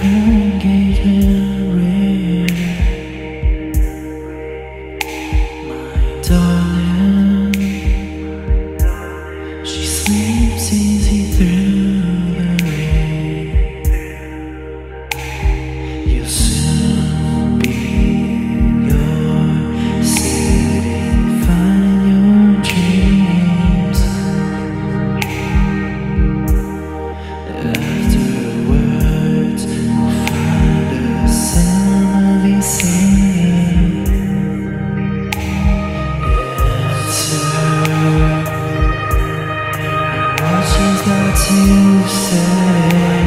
can get you. To say.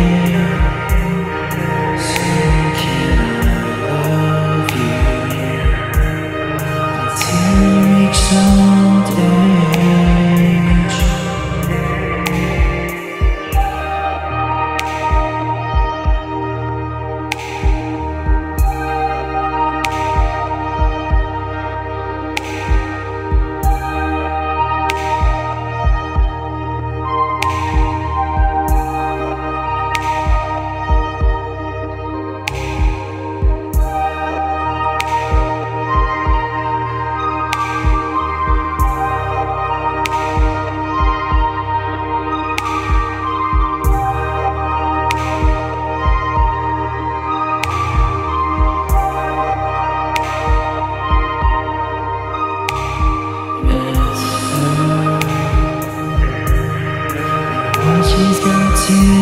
谢。